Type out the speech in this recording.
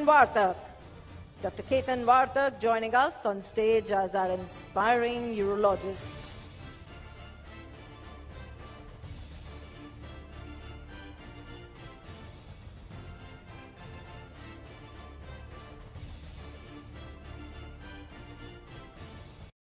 Ketan Vartak. Dr. Ketan Vartak joining us on stage as our inspiring urologist.